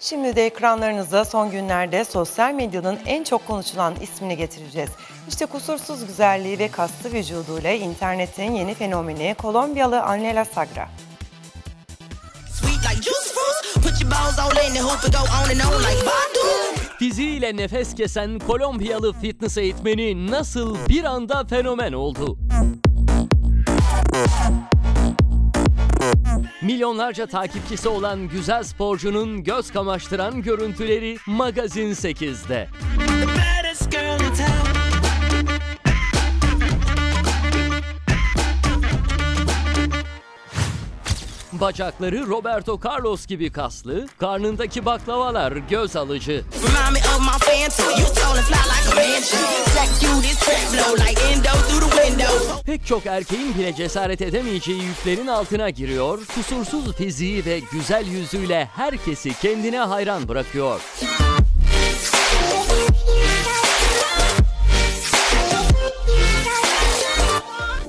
Şimdi de ekranlarınıza son günlerde sosyal medyanın en çok konuşulan ismini getireceğiz. İşte kusursuz güzelliği ve kaslı vücuduyla internetin yeni fenomeni Kolombiyalı Anela Sagra. Fiziğiyle nefes kesen Kolombiyalı fitness eğitmeni nasıl bir anda fenomen oldu? Milyonlarca takipçisi olan güzel sporcunun göz kamaştıran görüntüleri Magazin 8'de. The baddest girl in town. Bacakları Roberto Carlos gibi kaslı, karnındaki baklavalar göz alıcı. Çok erkeğin bile cesaret edemeyeceği yüklerin altına giriyor, kusursuz fiziği ve güzel yüzüyle herkesi kendine hayran bırakıyor.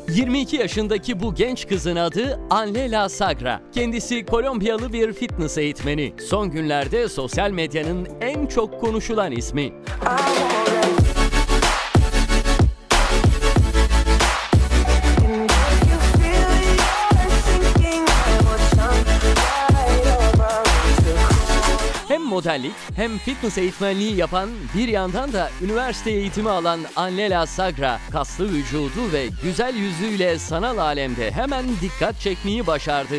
...22 yaşındaki bu genç kızın adı Anlela Sagra. Kendisi Kolombiyalı bir fitness eğitmeni. Son günlerde sosyal medyanın en çok konuşulan ismi. Hem modellik hem fitness eğitmenliği yapan bir yandan da üniversite eğitimi alan Anlela Sagra kaslı vücudu ve güzel yüzüyle sanal alemde hemen dikkat çekmeyi başardı.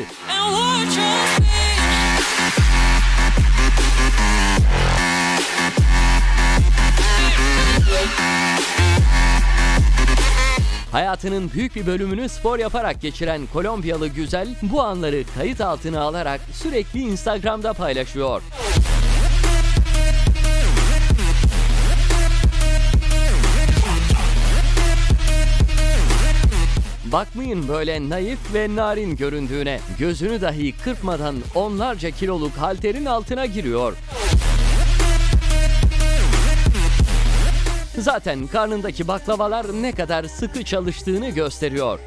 Hayatının büyük bir bölümünü spor yaparak geçiren Kolombiyalı güzel bu anları kayıt altına alarak sürekli Instagram'da paylaşıyor. Bakmayın böyle naif ve narin göründüğüne. Gözünü dahi kırpmadan onlarca kiloluk halterin altına giriyor. Zaten karnındaki baklavalar ne kadar sıkı çalıştığını gösteriyor.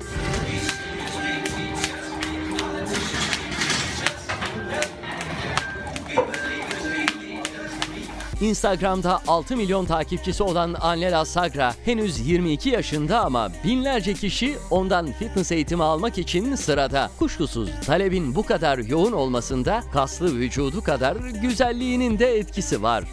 Instagram'da 6 milyon takipçisi olan Anlela Sagra henüz 22 yaşında ama binlerce kişi ondan fitness eğitimi almak için sırada. Kuşkusuz talebin bu kadar yoğun olmasında kaslı vücudu kadar güzelliğinin de etkisi var.